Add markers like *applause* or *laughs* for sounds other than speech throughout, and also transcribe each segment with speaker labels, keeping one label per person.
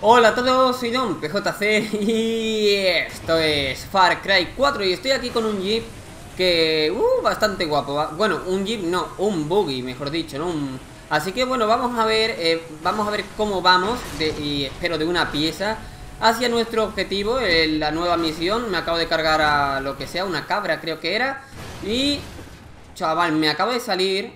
Speaker 1: Hola a todos, soy Don PJC y esto es Far Cry 4 y estoy aquí con un Jeep que, uh, bastante guapo Bueno, un Jeep no, un Buggy, mejor dicho, ¿no? Así que bueno, vamos a ver, eh, vamos a ver cómo vamos de, y espero de una pieza hacia nuestro objetivo, la nueva misión Me acabo de cargar a lo que sea, una cabra creo que era Y, chaval, me acabo de salir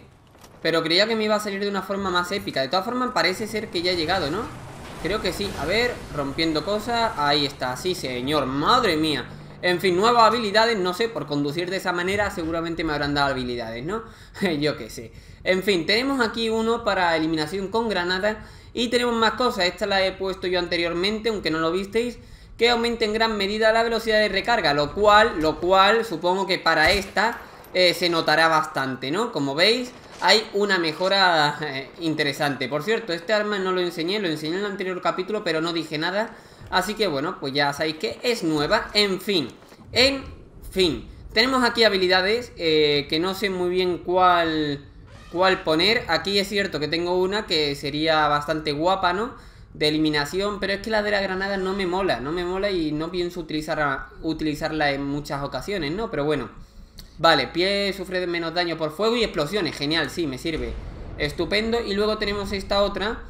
Speaker 1: Pero creía que me iba a salir de una forma más épica De todas formas parece ser que ya he llegado, ¿no? Creo que sí. A ver, rompiendo cosas. Ahí está. Sí, señor. Madre mía. En fin, nuevas habilidades. No sé, por conducir de esa manera seguramente me habrán dado habilidades, ¿no? *laughs* Yo qué sé. En fin, tenemos aquí uno para eliminación con granadas. Y tenemos más cosas. Esta la he puesto yo anteriormente, aunque no lo visteis. Que aumenta en gran medida la velocidad de recarga. Lo cual, lo cual, supongo que para esta eh, se notará bastante, ¿no? Como veis hay una mejora eh, interesante. Por cierto, este arma no lo enseñé, lo enseñé en el anterior capítulo, pero no dije nada. Así que bueno, pues ya sabéis que es nueva. En fin, en fin. Tenemos aquí habilidades eh, que no sé muy bien cuál, cuál poner. Aquí es cierto que tengo una que sería bastante guapa, ¿no? De eliminación, pero es que la de la granada no me mola, no me mola y no pienso utilizar, utilizarla en muchas ocasiones, ¿no? Pero bueno, Vale, pie sufre menos daño por fuego y explosiones. Genial, sí, me sirve. Estupendo. Y luego tenemos esta otra.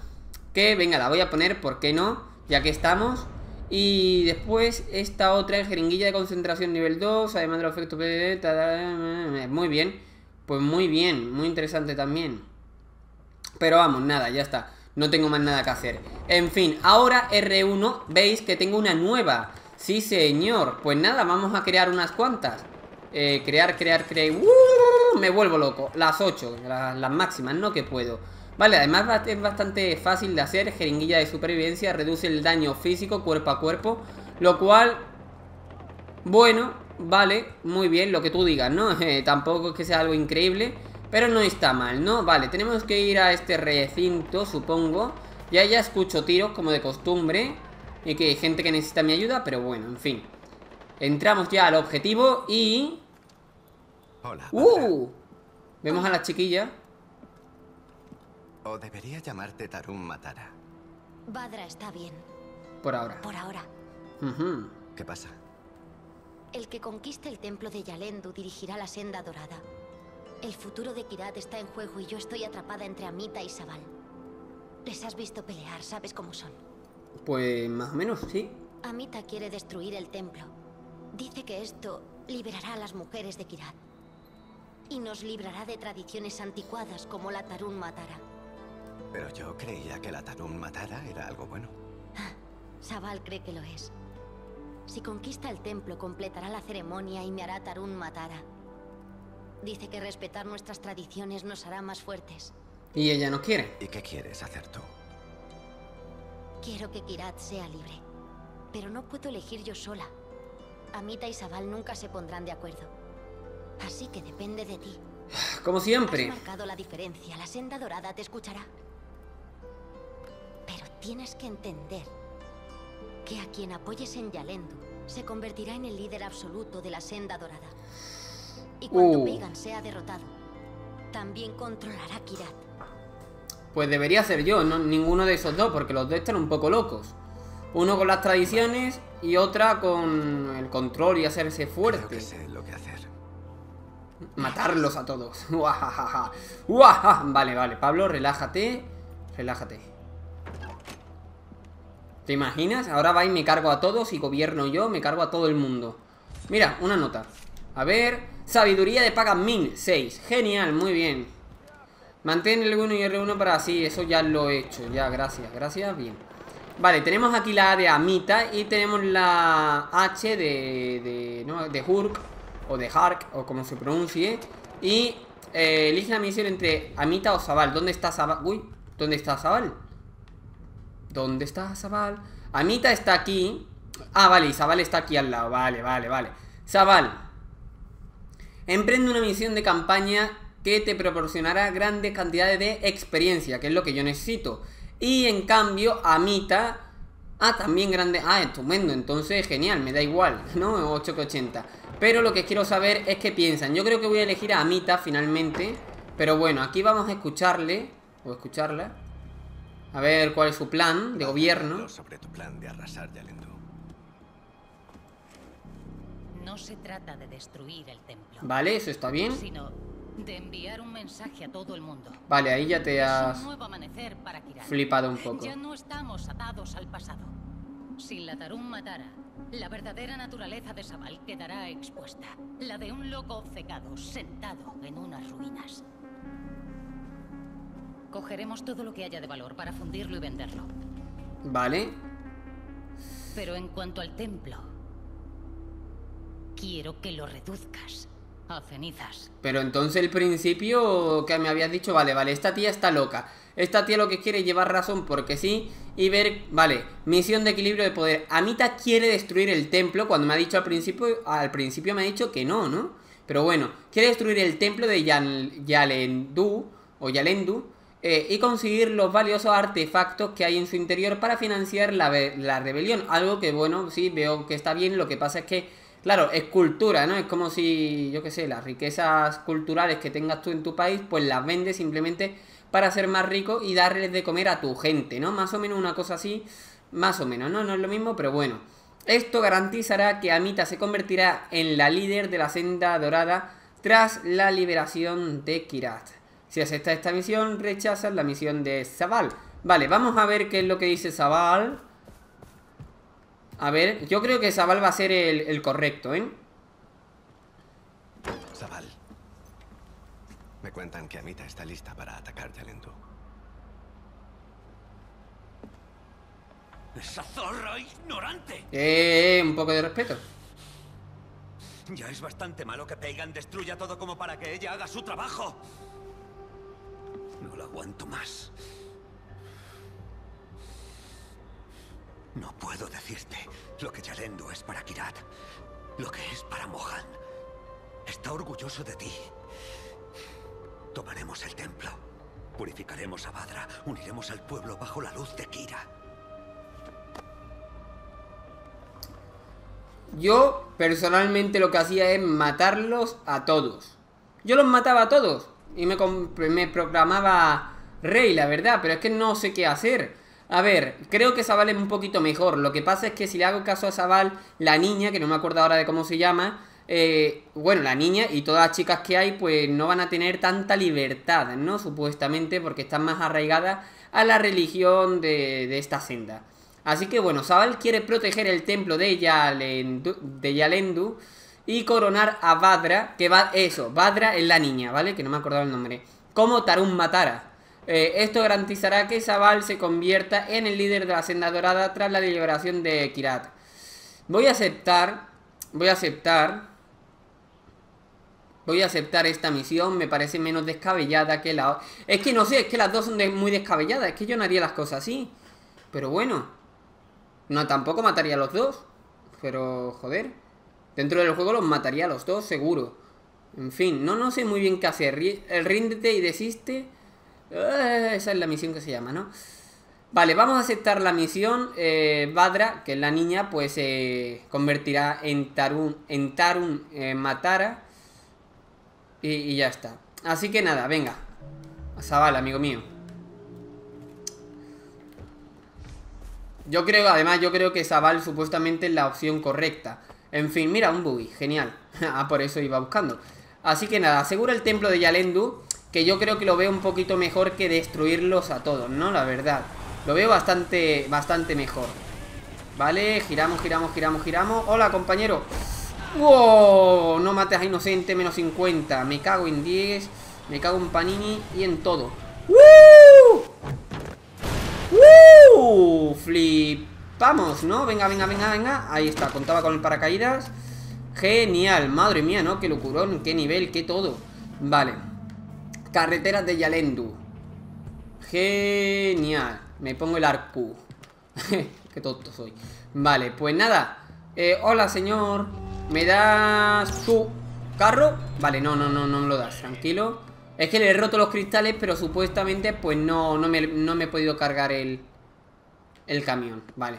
Speaker 1: Que, venga, la voy a poner, ¿por qué no? Ya que estamos. Y después esta otra, jeringuilla de concentración nivel 2. Además de los efectos... Muy bien. Pues muy bien, muy interesante también. Pero vamos, nada, ya está. No tengo más nada que hacer. En fin, ahora R1, veis que tengo una nueva. Sí, señor. Pues nada, vamos a crear unas cuantas. Eh, crear, crear, crear. ¡Uh! me vuelvo loco. Las 8, las, máximas, no que puedo. Vale, además es bastante fácil de hacer. Jeringuilla de supervivencia, reduce el daño físico cuerpo a cuerpo. Lo cual, bueno, vale, muy bien, lo que tú digas, ¿no? *laughs* Eh, tampoco es que sea algo increíble, pero no está mal, ¿no? Vale, tenemos que ir a este recinto, supongo. Ya ya escucho tiros, como de costumbre. Y que hay gente que necesita mi ayuda, pero bueno, en fin. Entramos ya al objetivo y...
Speaker 2: Hola.
Speaker 1: ¡Uh! Vemos a la chiquilla.
Speaker 2: O debería llamarte Tarun Matara.
Speaker 3: Badra está bien.
Speaker 1: Por ahora.
Speaker 3: Por ahora.
Speaker 2: ¿Qué pasa?
Speaker 3: El que conquiste el templo de Yalendu dirigirá la senda dorada. El futuro de Kirat está en juego y yo estoy atrapada entre Amita y Sabal. Les has visto pelear, sabes cómo son.
Speaker 1: Pues más o menos, sí.
Speaker 3: Amita quiere destruir el templo. Dice que esto liberará a las mujeres de Kirat y nos librará de tradiciones anticuadas como la Tarun Matara.
Speaker 2: Pero yo creía que la Tarun Matara era algo bueno.
Speaker 3: Sabal cree que lo es. Si conquista el templo, completará la ceremonia y me hará Tarun Matara. Dice que respetar nuestras tradiciones nos hará más fuertes.
Speaker 1: ¿Y ella no quiere?
Speaker 2: ¿Y qué quieres hacer tú?
Speaker 3: Quiero que Kirat sea libre. Pero no puedo elegir yo sola. Amita y Sabal nunca se pondrán de acuerdo. Así que depende de ti.
Speaker 1: Como siempre.
Speaker 3: Has marcado la diferencia. La senda dorada te escuchará. Pero tienes que entender que a quien apoyes en Yalendu se convertirá en el líder absoluto de la senda dorada. Y cuando uh. sea derrotado, también controlará Kirat.
Speaker 1: Pues debería ser yo, no ninguno de esos dos, porque los dos están un poco locos. Uno con las tradiciones y otra con el control y hacerse fuerte.
Speaker 2: lo que hacer.
Speaker 1: Matarlos a todos. *laughs* Vale, vale. Pablo, relájate. Relájate. ¿Te imaginas? Ahora va y me cargo a todos y gobierno yo, me cargo a todo el mundo. Mira, una nota. A ver. Sabiduría de Pagamin 6. Genial, muy bien. Mantén el 1 y R1 para así. Eso ya lo he hecho. Ya, gracias. Gracias, bien. Vale, tenemos aquí la A de Amita y tenemos la H de, de, ¿no? de Hurk o de Hark, o como se pronuncie. Y eh, elige la misión entre Amita o Zabal. ¿Dónde está Zabal? Uy, ¿dónde está Zabal? ¿Dónde está Zabal? Amita está aquí. Ah, vale, y Zabal está aquí al lado. Vale, vale, vale. Zabal. Emprende una misión de campaña que te proporcionará grandes cantidades de experiencia, que es lo que yo necesito. Y en cambio, Amita... Ah, también grande... Ah, estupendo, entonces genial, me da igual, *laughs* ¿no? 8 que 80. Pero lo que quiero saber es qué piensan. Yo creo que voy a elegir a Amita finalmente. Pero bueno, aquí vamos a escucharle. O escucharla. A ver cuál es su plan de gobierno.
Speaker 2: Sobre tu plan de arrasar Yalendu.
Speaker 4: No se trata de destruir el templo.
Speaker 1: Vale, eso está bien.
Speaker 4: Sino de enviar un mensaje a todo el mundo.
Speaker 1: Vale, ahí ya te has
Speaker 4: para
Speaker 1: flipado un poco.
Speaker 4: Ya no estamos atados al pasado. Si la Tarun matara, la verdadera naturaleza de Sabal quedará expuesta. La de un loco obcecado sentado en unas ruinas. Cogeremos todo lo que haya de valor para fundirlo y venderlo.
Speaker 1: Vale.
Speaker 4: Pero en cuanto al templo, quiero que lo reduzcas cenizas.
Speaker 1: Pero entonces el principio que me habías dicho, vale, vale, esta tía está loca. Esta tía lo que quiere es llevar razón porque sí y ver, vale, misión de equilibrio de poder. Amita quiere destruir el templo cuando me ha dicho al principio, al principio me ha dicho que no, ¿no? Pero bueno, quiere destruir el templo de Yal- Yalendu o Yalendu eh, y conseguir los valiosos artefactos que hay en su interior para financiar la rebelión. Algo que, bueno, sí, veo que está bien. Lo que pasa es que, claro, es cultura, ¿no? Es como si, yo qué sé, las riquezas culturales que tengas tú en tu país, pues las vendes simplemente para ser más rico y darles de comer a tu gente, ¿no? Más o menos una cosa así, más o menos, ¿no? No es lo mismo, pero bueno. Esto garantizará que Amita se convertirá en la líder de la senda dorada tras la liberación de Kirat. Si aceptas esta misión, rechazas la misión de Zabal. Vale, vamos a ver qué es lo que dice Zabal. A ver, yo creo que Zabal va a ser el, el correcto, ¿eh?
Speaker 2: Zabal. Me cuentan que Amita está lista para atacar Yalendu.
Speaker 5: ¡Esa zorra ignorante!
Speaker 1: Eh, un poco de respeto.
Speaker 5: Ya es bastante malo que Pagan destruya todo como para que ella haga su trabajo. No lo aguanto más. No puedo decirte lo que Yalendu es para Kirat, lo que es para Mohan. Está orgulloso de ti. Tomaremos el templo, purificaremos a Badra, uniremos al pueblo bajo la luz de Kira.
Speaker 1: Yo personalmente lo que hacía es matarlos a todos. Yo los mataba a todos y me proclamaba rey, la verdad, pero es que no sé qué hacer. A ver, creo que Zabal es un poquito mejor. Lo que pasa es que si le hago caso a Zabal, la niña, que no me acuerdo ahora de cómo se llama, eh, bueno, la niña y todas las chicas que hay, pues no van a tener tanta libertad, ¿no? Supuestamente, porque están más arraigadas a la religión de, de esta senda. Así que bueno, Zabal quiere proteger el templo de Yalendu, de Yalendu y coronar a Badra, que va eso, Badra es la niña, ¿vale? Que no me acordaba el nombre. Como Tarun Matara. Eh, esto garantizará que Zabal se convierta en el líder de la senda dorada tras la liberación de Kirat. Voy a aceptar, voy a aceptar, voy a aceptar esta misión, me parece menos descabellada que la... Es que no sé, es que las dos son muy descabelladas, es que yo no haría las cosas así. Pero bueno, no tampoco mataría a los dos, pero joder, dentro del juego los mataría a los dos seguro. En fin, no, no sé muy bien qué hacer. El ríndete y desiste. Eh, esa es la misión que se llama, ¿no? Vale, vamos a aceptar la misión. eh, Badra, que es la niña, pues se convertirá en Tarun, en Tarun eh, Matara. Y, y ya está. Así que nada, venga. A Zabal, amigo mío. Yo creo, además, yo creo que Zabal supuestamente es la opción correcta. En fin, mira, un buggy, genial. *laughs* ah, por eso iba buscando. Así que nada, asegura el templo de Yalendu, que yo creo que lo veo un poquito mejor que destruirlos a todos, ¿no? La verdad. Lo veo bastante, bastante mejor. Vale, giramos, giramos, giramos, giramos. Hola, compañero. ¡Wow! No mates a inocente, menos 50. Me cago en 10. Me cago en Panini y en todo. ¡Woo! ¡Uh! Flipamos, ¿no? Venga, venga, venga, venga. Ahí está, contaba con el paracaídas. Genial, madre mía, ¿no? Qué locurón, qué nivel, qué todo. Vale. Carreteras de Yalendu. Genial. Me pongo el arco. *laughs* qué tonto soy. Vale, pues nada. Eh, hola, señor. ¿Me das su carro? Vale, no, no, no, no me lo das, tranquilo. Es que le he roto los cristales, pero supuestamente pues no, no, me, no me he podido cargar el, el camión. Vale.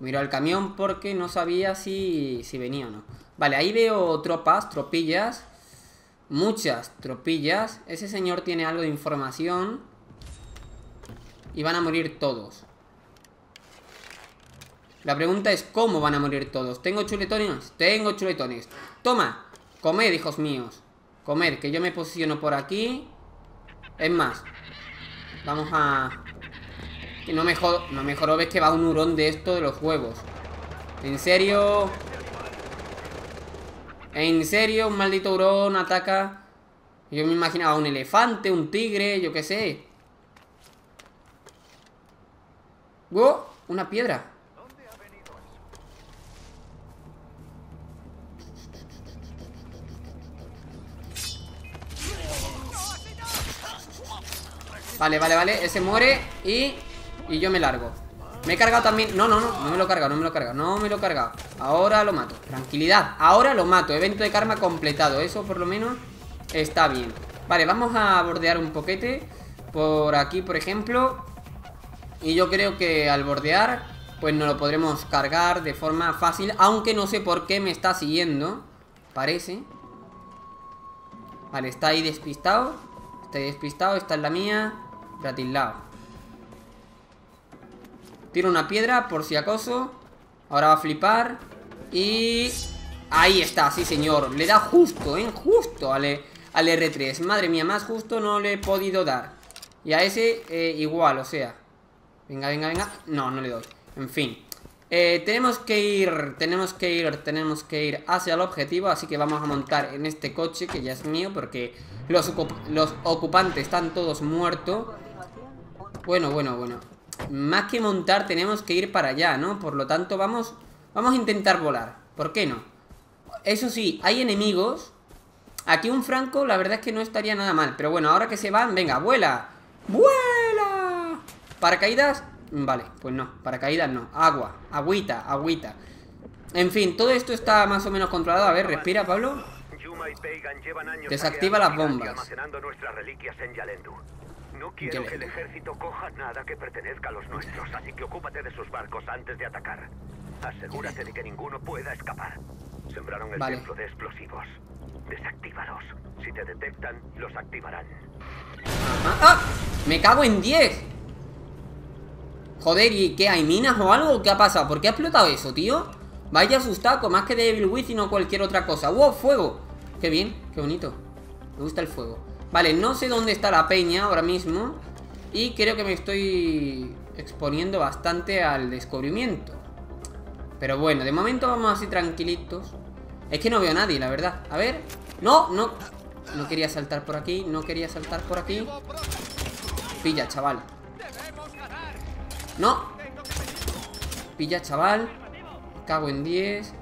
Speaker 1: Miro al camión porque no sabía si, si venía o no. Vale, ahí veo tropas, tropillas. Muchas tropillas. Ese señor tiene algo de información. y van a morir todos. La pregunta es ¿cómo van a morir todos? ¿Tengo chuletones? Tengo chuletones. Toma, comed, hijos míos. Comer, que yo me posiciono por aquí. Es más, vamos a... Que no me jodo, no que va un hurón de esto de los huevos. ¿En serio? ¿En serio? Un maldito hurón ataca... Yo me imaginaba un elefante, un tigre, yo qué sé. ¡Wow! Una piedra. Vale, vale, vale. Ese muere y... Y yo me largo. Me he cargado también... No, no, no. No me lo he cargado, no me lo he cargado. No me lo he cargado. Ahora lo mato. Tranquilidad. Ahora lo mato. Evento de karma completado. Eso por lo menos está bien. Vale, vamos a bordear un poquete. Por aquí, por ejemplo. Y yo creo que al bordear, pues no lo podremos cargar de forma fácil. Aunque no sé por qué me está siguiendo. Parece. Vale, está ahí despistado. Está ahí despistado. Esta es la mía. Bratislao. Tiro una piedra por si acaso. Ahora va a flipar. Y... Ahí está, sí señor. Le da justo, ¿eh? Justo al, al R3. Madre mía, más justo no le he podido dar. Y a ese eh, igual, o sea. Venga, venga, venga. No, no le doy. En fin. Eh, tenemos que ir, tenemos que ir, tenemos que ir hacia el objetivo. Así que vamos a montar en este coche, que ya es mío, porque los, los ocupantes están todos muertos. Bueno, bueno, bueno. Más que montar, tenemos que ir para allá, ¿no? Por lo tanto, vamos, vamos a intentar volar. ¿Por qué no? Eso sí, hay enemigos. Aquí un franco, la verdad es que no estaría nada mal. Pero bueno, ahora que se van, venga, vuela. ¡Vuela! ¿Paracaídas? Vale, pues no, paracaídas no. Agua, agüita, agüita. En fin, todo esto está más o menos controlado. A ver, respira, Pablo. Desactiva las bombas.
Speaker 5: No quiero que el ejército coja nada que pertenezca a los nuestros, así que ocúpate de sus barcos antes de atacar. Asegúrate de que ninguno pueda escapar. Sembraron el
Speaker 1: Vale.
Speaker 5: templo de explosivos. Desactívalos. Si te detectan, los activarán.
Speaker 1: ¡Ah! ¡Ah! ¡Me cago en 10! Joder, ¿y qué? ¿Hay minas o algo? ¿Qué ha pasado? ¿Por qué ha explotado eso, tío? Vaya asustaco, más que Devil Within o cualquier otra cosa ¡Wow! ¡Fuego! ¡Qué bien! ¡Qué bonito! Me gusta el fuego Vale, no sé dónde está la peña ahora mismo Y creo que me estoy exponiendo bastante al descubrimiento. Pero bueno, de momento vamos así tranquilitos. Es que no veo a nadie, la verdad. A ver. No, no. No quería saltar por aquí No quería saltar por aquí. Pilla, chaval. No. Pilla, chaval. Cago en 10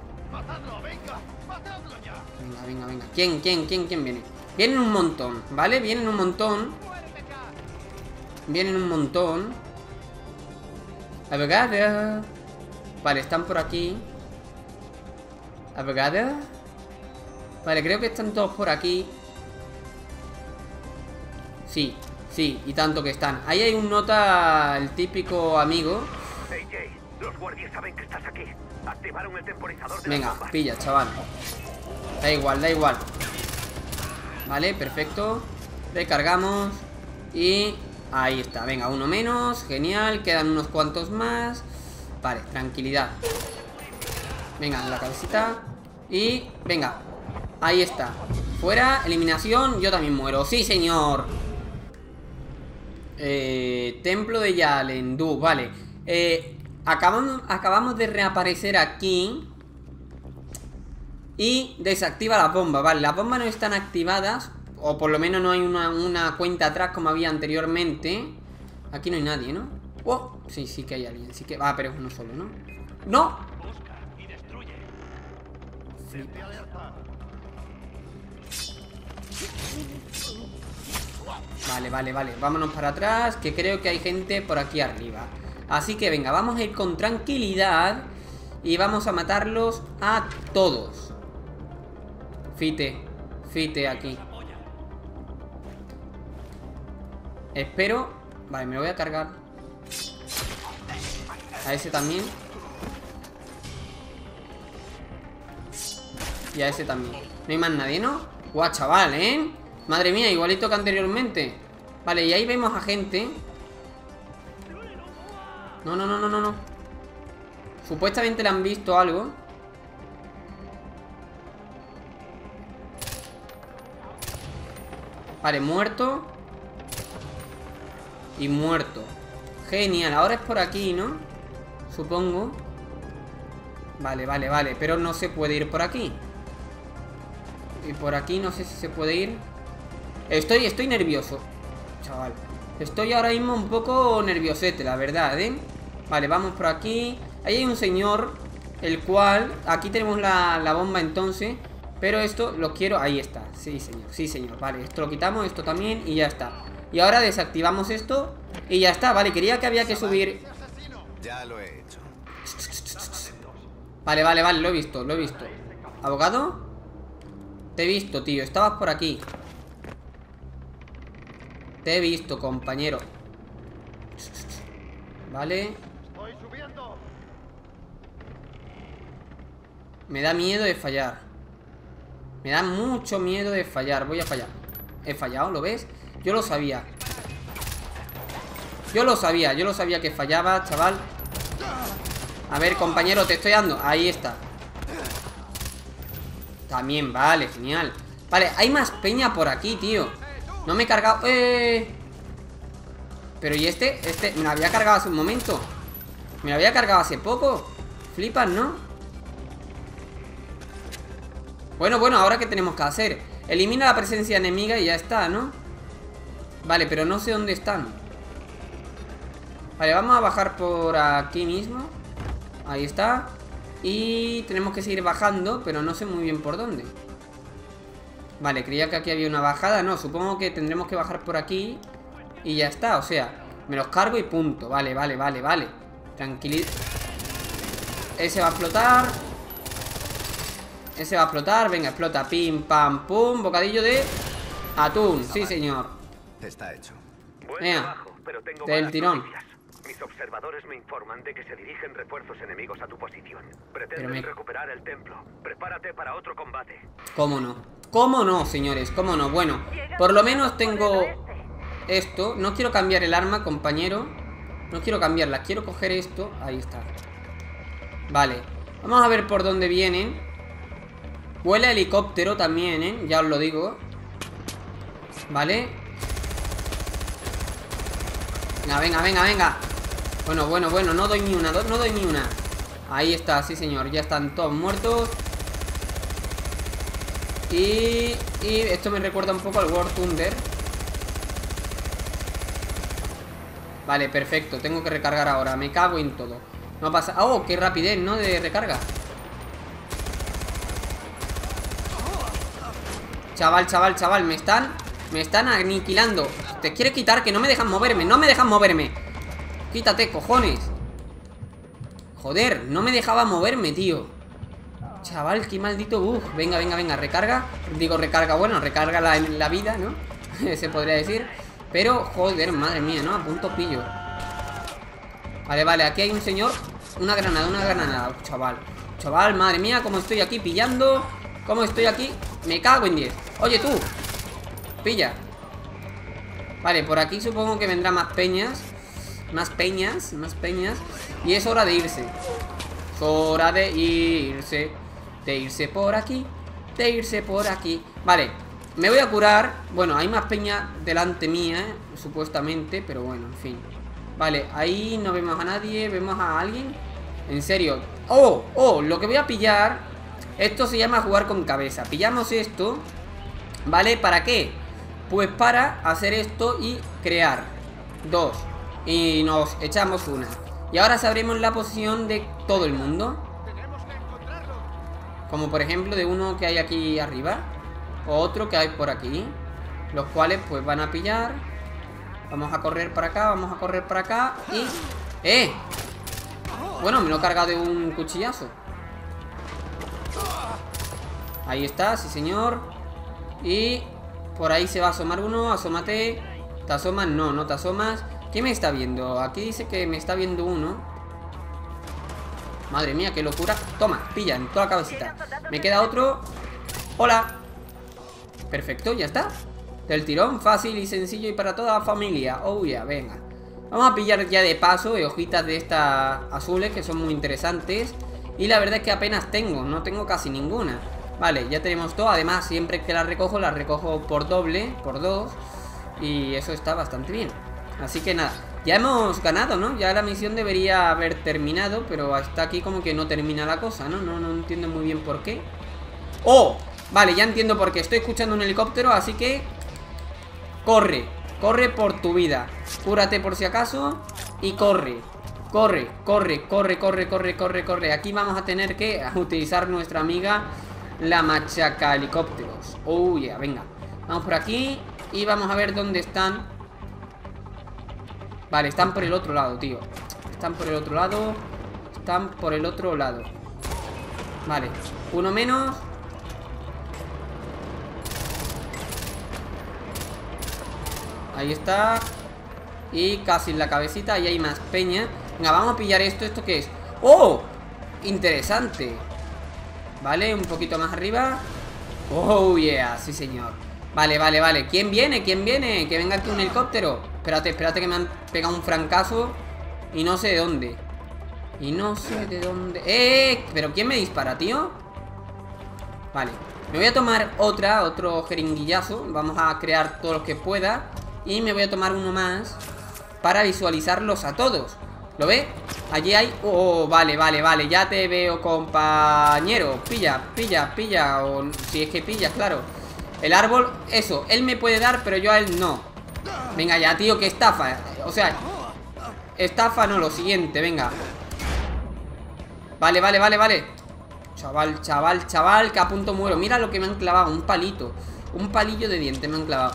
Speaker 1: Venga, venga, venga. ¿Quién, quién, quién, quién viene? Vienen un montón, ¿vale? Vienen un montón. Vienen un montón. A vegada Vale, están por aquí. A vegada Vale, creo que están todos por aquí. Sí, sí, y tanto que están. Ahí hay un nota, el típico amigo.
Speaker 5: Hey Jay, los guardias saben que estás aquí. Activaron el temporizador de
Speaker 1: Venga, pilla, chaval. Da igual, da igual Vale, perfecto. Recargamos. Y ahí está, venga, uno menos. Genial, quedan unos cuantos más. Vale, tranquilidad. Venga, en la cabecita. Y, venga. Ahí está. Fuera, eliminación, yo también muero. Sí, señor. Eh, Templo de Yalendu, vale. Eh, acabamos, acabamos de reaparecer aquí Y desactiva la bomba, vale Las bombas no están activadas O por lo menos no hay una, una cuenta atrás como había anteriormente Aquí no hay nadie, ¿no? Oh, sí, sí que hay alguien sí que... Ah, pero es uno solo, ¿no? ¡No! Vale, vale, vale Vámonos para atrás Que creo que hay gente por aquí arriba Así que venga, vamos a ir con tranquilidad Y vamos a matarlos a todos Fite Fite aquí Espero Vale, me lo voy a cargar A ese también Y a ese también No hay más nadie, ¿no? Guau, chaval, ¿eh? Madre mía, igualito que anteriormente Vale, y ahí vemos a gente No, no, no, no, no, no. Supuestamente le han visto algo. Vale, muerto. Y muerto. Genial, ahora es por aquí, ¿no? Supongo. Vale, vale, vale. Pero no se puede ir por aquí. Y por aquí no sé si se puede ir. Estoy, estoy nervioso. Chaval. Estoy ahora mismo un poco nerviosete, la verdad, ¿eh? Vale, vamos por aquí. Ahí hay un señor, el cual... Aquí tenemos la, la bomba entonces. Pero esto lo quiero... Ahí está. Sí, señor. Sí, señor. Vale, esto lo quitamos, esto también y ya está. Y ahora desactivamos esto y ya está. Vale, quería que había que subir...
Speaker 2: Ya lo he hecho.
Speaker 1: Vale, vale, vale, lo he visto, lo he visto. ¿Abogado? Te he visto, tío. Estabas por aquí. Te he visto, compañero. Vale. Me da miedo de fallar. Me da mucho miedo de fallar. Voy a fallar. He fallado, ¿lo ves? Yo lo sabía. Yo lo sabía, yo lo sabía que fallaba, chaval. A ver, compañero, te estoy dando. Ahí está. También, vale, genial. Vale, hay más peña por aquí, tío. No me he cargado... ¡Eh! Pero ¿y este? Este me lo había cargado hace un momento. Me lo había cargado hace poco. Flipas, ¿no? Bueno, bueno, ahora ¿qué tenemos que hacer? Elimina la presencia enemiga y ya está, ¿no? Vale, pero no sé dónde están. Vale, vamos a bajar por aquí mismo. Ahí está. Y tenemos que seguir bajando, pero no sé muy bien por dónde. Vale, creía que aquí había una bajada. No, supongo que tendremos que bajar por aquí. Y ya está, o sea, me los cargo y punto. Vale, vale, vale, vale. Tranquilidad. Ese va a explotar. Ese va a explotar. Venga, explota. Pim, pam, pum. Bocadillo de atún. Sí, señor.
Speaker 2: Está hecho.
Speaker 1: Venga,
Speaker 5: trabajo, pero tengo
Speaker 1: del tirón.
Speaker 5: Mis observadores me informan de que se dirigen refuerzos enemigos a tu posición. Pretenden
Speaker 1: me-
Speaker 5: recuperar el templo. Prepárate para otro combate.
Speaker 1: ¿Cómo no? ¿Cómo no, señores? ¿Cómo no? Bueno, por lo menos tengo esto. No quiero cambiar el arma, compañero. No quiero cambiarla. Quiero coger esto. Ahí está. Vale. Vamos a ver por dónde vienen. Huele a helicóptero también, ¿eh? Ya os lo digo. Vale. Venga, venga, venga, venga. Bueno, bueno, bueno. No doy ni una. No doy ni una. Ahí está, sí, señor. Ya están todos muertos. Y, y esto me recuerda un poco al War Thunder. Vale, perfecto. Tengo que recargar ahora. Me cago en todo. No pasa... ¡Oh! ¡Qué rapidez, ¿no? De recarga. Chaval, chaval, chaval. Me están... Me están aniquilando. Te quiere quitar que no me dejan moverme. No me dejan moverme. Quítate, cojones. Joder, no me dejaba moverme, tío. Chaval, qué maldito bug. Venga, venga, venga, recarga. Digo recarga, bueno, recarga la, la vida, ¿no? *laughs* Se podría decir. Pero, joder, madre mía, ¿no? A punto pillo. Vale, vale, aquí hay un señor. Una granada, una granada, chaval. Chaval, madre mía, cómo estoy aquí pillando. Cómo estoy aquí. Me cago en 10. Oye, tú. Pilla. Vale, por aquí supongo que vendrá más peñas. Más peñas, más peñas. Y es hora de irse. Es hora de irse. De irse por aquí. De irse por aquí. Vale. Me voy a curar. Bueno, hay más peña delante mía, ¿eh? supuestamente. Pero bueno, en fin. Vale, ahí no vemos a nadie. ¿Vemos a alguien? En serio. ¡Oh! ¡Oh! Lo que voy a pillar. Esto se llama jugar con cabeza. Pillamos esto. ¿Vale? ¿Para qué? Pues para hacer esto y crear. Dos. Y nos echamos una. Y ahora sabremos la posición de todo el mundo. Como por ejemplo de uno que hay aquí arriba. O otro que hay por aquí. Los cuales pues van a pillar. Vamos a correr para acá, vamos a correr para acá. Y... ¡Eh! Bueno, me lo he cargado de un cuchillazo. Ahí está, sí señor. Y por ahí se va a asomar uno, asómate. ¿Te asomas? No, no te asomas. ¿Quién me está viendo? Aquí dice que me está viendo uno. Madre mía, qué locura. Toma, pilla en toda la cabecita. Me queda otro. Hola. Perfecto, ya está. Del tirón, fácil y sencillo y para toda la familia. Oh, yeah, venga. Vamos a pillar ya de paso eh, hojitas de estas azules que son muy interesantes. Y la verdad es que apenas tengo, no tengo casi ninguna. Vale, ya tenemos todo. Además, siempre que las recojo, las recojo por doble, por dos. Y eso está bastante bien. Así que nada, ya hemos ganado, ¿no? Ya la misión debería haber terminado, pero hasta aquí como que no termina la cosa, ¿no? No, no entiendo muy bien por qué. ¡Oh! Vale, ya entiendo por qué. Estoy escuchando un helicóptero, así que... Corre, corre por tu vida. Cúrate por si acaso y corre. Corre, corre, corre, corre, corre, corre, corre. Aquí vamos a tener que *laughs* utilizar nuestra amiga la machaca helicópteros. Oh, yeah, venga. Vamos por aquí y vamos a ver dónde están. Vale, están por el otro lado, tío. Están por el otro lado. Están por el otro lado. Vale, uno menos. Ahí está. Y casi en la cabecita Ahí hay más peña. Venga, vamos a pillar esto. ¿Esto qué es? ¡Oh! Interesante Vale, un poquito más arriba. Oh, yeah, sí señor. Vale, vale, vale. ¿Quién viene? ¿Quién viene? Que venga aquí un helicóptero. Espérate, espérate que me han pegado un francazo Y no sé de dónde. Y no sé de dónde. ¡Eh! ¿Pero quién me dispara, tío? Vale. Me voy a tomar otra, otro jeringuillazo. Vamos a crear todos los que pueda. Y me voy a tomar uno más Para visualizarlos a todos. ¿Lo ve? Allí hay... Oh, vale, vale, vale. Ya te veo, compañero. Pilla, pilla, pilla. O si es que pilla, claro. El árbol, eso. Él me puede dar, pero yo a él no. Venga ya, tío, que estafa. O sea, estafa no, lo siguiente, venga. Vale, vale, vale, vale. Chaval, chaval, chaval, que a punto muero. Mira lo que me han clavado, un palito. Un palillo de diente me han clavado.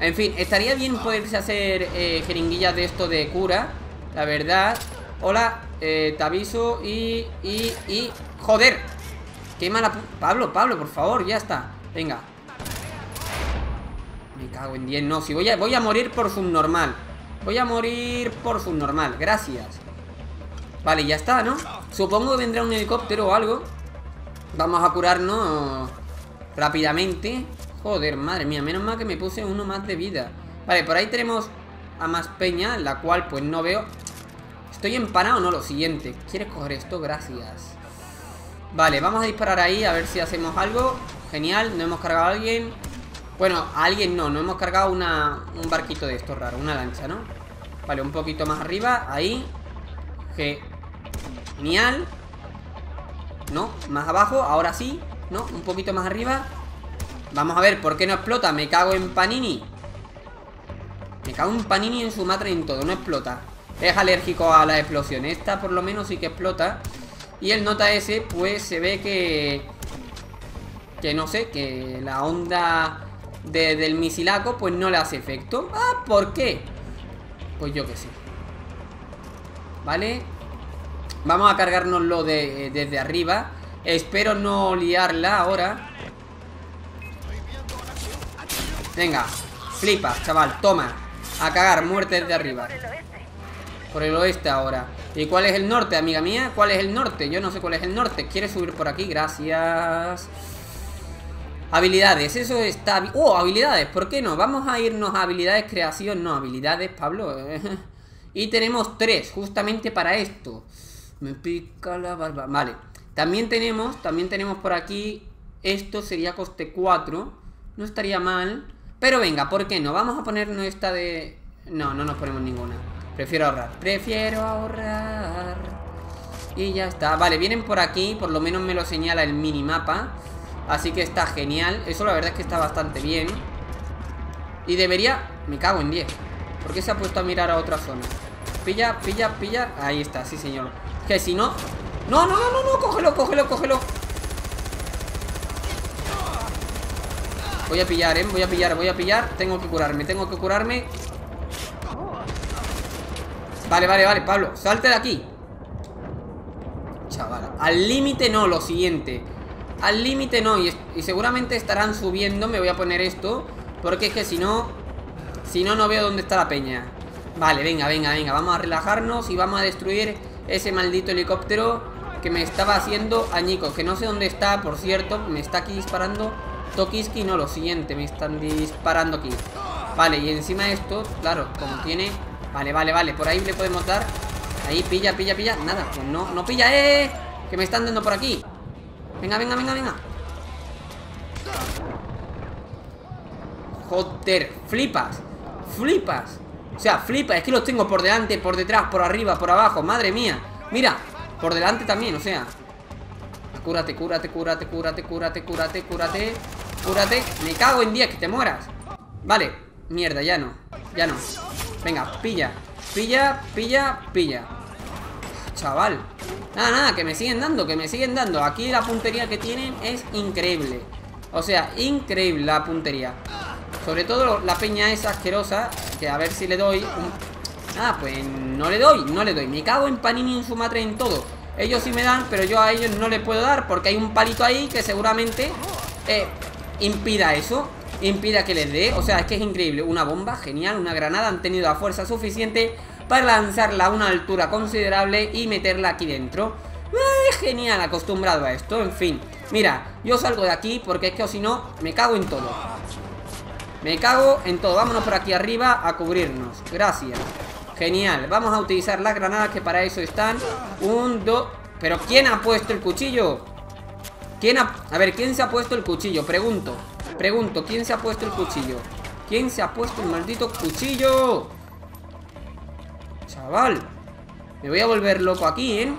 Speaker 1: En fin, estaría bien poderse hacer eh, Jeringuillas de esto de cura La verdad Hola, eh, te aviso y, y, y Joder. Qué mala... Pablo, Pablo, por favor, ya está. Venga. Me cago en 10, no, si voy a, voy a morir por subnormal. Voy a morir por subnormal, gracias. Vale, ya está, ¿no? Supongo que vendrá un helicóptero o algo. Vamos a curarnos Rápidamente. Joder, madre mía, menos mal que me puse uno más de vida. Vale, por ahí tenemos a más peña La cual pues no veo ¿Estoy empanado no? Lo siguiente. ¿Quieres coger esto? Gracias. Vale, vamos a disparar ahí a ver si hacemos algo. Genial, no hemos cargado a alguien. Bueno, a alguien no, no hemos cargado una, un barquito de estos raro, una lancha, ¿no? Vale, un poquito más arriba, ahí. Genial. No, más abajo, ahora sí. No, un poquito más arriba. Vamos a ver, ¿por qué no explota? Me cago en Panini. Me cago en Panini en su madre en todo, no explota Es alérgico a la explosión. Esta por lo menos sí que explota. Y el nota ese, pues se ve que Que no sé, que la onda del misilaco pues no le hace efecto. Ah, ¿por qué? Pues yo que sé. ¿Vale? Vamos a cargárnoslo de, eh, desde arriba. Espero no liarla ahora. Venga Flipa, chaval, toma. A cagar, muerte desde arriba Por el oeste ahora ¿Y cuál es el norte, amiga mía? ¿Cuál es el norte? Yo no sé cuál es el norte ¿Quieres subir por aquí? Gracias Habilidades, eso está... ¡Oh, habilidades! ¿Por qué no? Vamos a irnos a habilidades, creación No, habilidades, Pablo *laughs* Y tenemos tres, justamente para esto Me pica la barba Vale, también tenemos También tenemos por aquí Esto sería coste 4 No estaría mal Pero venga, ¿por qué no? Vamos a ponernos esta de... No, no nos ponemos ninguna Prefiero ahorrar. Prefiero ahorrar. Y ya está. Vale, vienen por aquí Por lo menos me lo señala el minimapa. Así que está genial. Eso la verdad es que está bastante bien. Y debería... Me cago en 10 ¿Por qué se ha puesto a mirar a otra zona? Pilla, pilla, pilla. Ahí está, sí señor. Que si no... No, no, no, no, no Cógelo, cógelo, cógelo. Voy a pillar, eh Voy a pillar, voy a pillar. Tengo que curarme, tengo que curarme Vale, vale, vale, Pablo Salte de aquí. Chaval Al límite no, lo siguiente. Al límite no, y, seguramente estarán subiendo Me voy a poner esto Porque es que si no Si no, no veo dónde está la peña. Vale, venga, venga, venga Vamos a relajarnos y vamos a destruir ese maldito helicóptero Que me estaba haciendo añicos Que no sé dónde está, por cierto Me está aquí disparando Tokiski, no, lo siguiente Me están disparando aquí. Vale, y encima esto, claro, como tiene Vale, vale, vale, por ahí le podemos dar. Ahí, pilla, pilla, pilla. Nada, pues no, no pilla, ¡eh! Que me están dando por aquí. Venga, venga, venga, venga. Joder, flipas Flipas. O sea, flipas, es que los tengo por delante, por detrás, por arriba, por abajo Madre mía. Mira, por delante también, o sea. Cúrate, cúrate, cúrate, cúrate, cúrate, cúrate, cúrate Cúrate, me cago en 10, que te mueras. Vale, mierda, ya no Ya no, venga, pilla. Pilla, pilla, pilla. Chaval. Nada, nada, que me siguen dando, que me siguen dando. Aquí la puntería que tienen es increíble. O sea, increíble la puntería. Sobre todo la peña es asquerosa Que a ver si le doy Ah, pues no le doy, no le doy. Me cago en Panini en su madre en todo. Ellos sí me dan, pero yo a ellos no les puedo dar Porque hay un palito ahí que seguramente eh, Impida eso Impida que les dé, o sea, es que es increíble Una bomba, genial, una granada Han tenido la fuerza suficiente para lanzarla a una altura considerable y meterla aquí dentro. genial, acostumbrado a esto, en fin. Mira, yo salgo de aquí porque es que o si no, me cago en todo. Me cago en todo. Vámonos por aquí arriba a cubrirnos. Gracias. Genial. Vamos a utilizar las granadas que para eso están. Un, dos... ¿Pero quién ha puesto el cuchillo? ¿Quién. A ver, ¿quién se ha puesto el cuchillo? Pregunto. Pregunto, ¿quién se ha puesto el cuchillo? ¿Quién se ha puesto el maldito cuchillo? Chaval Me voy a volver loco aquí, ¿eh?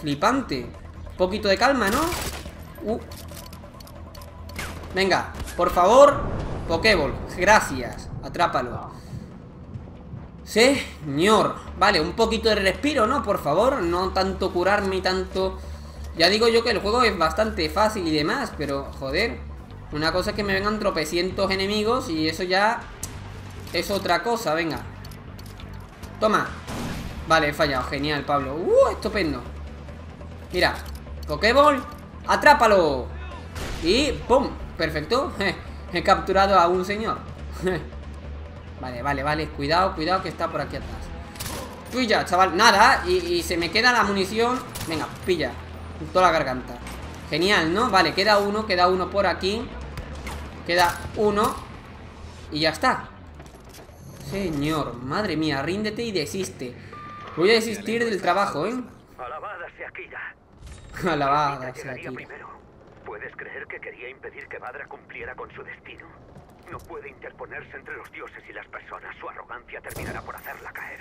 Speaker 1: Flipante Un poquito de calma, ¿no? Uh. Venga, por favor Pokéball, gracias Atrápalo Señor Vale, un poquito de respiro, ¿no? Por favor, no tanto curarme y tanto... Ya digo yo que el juego es bastante fácil y demás Pero, joder Una cosa es que me vengan tropecientos enemigos Y eso ya es otra cosa, venga. Toma. Vale, he fallado, genial, Pablo. Uh, estupendo Mira, Pokéball Atrápalo. Y ¡pum! Perfecto. *laughs* He capturado a un señor. *laughs* Vale, vale, vale. Cuidado, cuidado que está por aquí atrás. Pilla, chaval, nada y, se me queda la munición. Venga, pilla toda la garganta Genial, ¿no? Vale, queda uno, queda uno por aquí Queda uno Y ya está Señor, madre mía, ríndete y desiste. Voy a desistir del trabajo, ¿eh?
Speaker 5: Alabada sea
Speaker 1: Kira. *laughs* Alabada sea Kira.
Speaker 5: ¿Puedes creer que quería impedir que Badra cumpliera con su destino? No puede interponerse entre los dioses y las personas. Su arrogancia terminará por hacerla caer.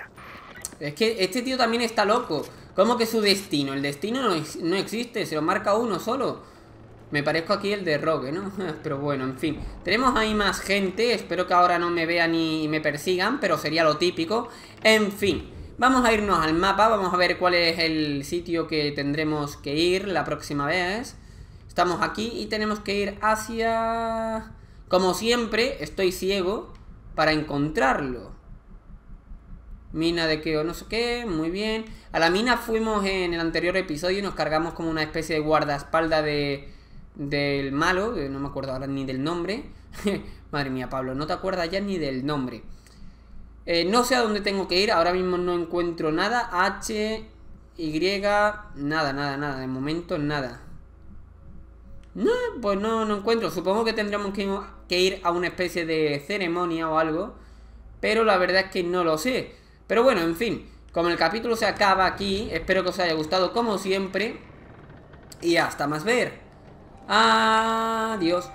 Speaker 1: Es que este tío también está loco. ¿Cómo que su destino? El destino no, no existe, se lo marca uno solo. Me parezco aquí el de Rogue, ¿no? *laughs* pero bueno, en fin. Tenemos ahí más gente. Espero que ahora no me vean ni me persigan, pero sería lo típico. En fin. Vamos a irnos al mapa. Vamos a ver cuál es el sitio que tendremos que ir la próxima vez. Estamos aquí y tenemos que ir hacia... Como siempre, estoy ciego para encontrarlo. Mina de que o no sé qué, muy bien. A la mina fuimos en el anterior episodio y nos cargamos como una especie de guardaespaldas de del malo, no me acuerdo ahora ni del nombre. *laughs* Madre mía, Pablo, no te acuerdas ya ni del nombre. Eh, no sé a dónde tengo que ir, ahora mismo no encuentro nada. H, Y, nada, nada, nada, de momento nada. No, pues no, no encuentro. Supongo que tendremos que ir a una especie de ceremonia o algo. Pero la verdad es que no lo sé. Pero bueno, en fin. Como el capítulo se acaba aquí, espero que os haya gustado como siempre. Y hasta más ver. Adiós.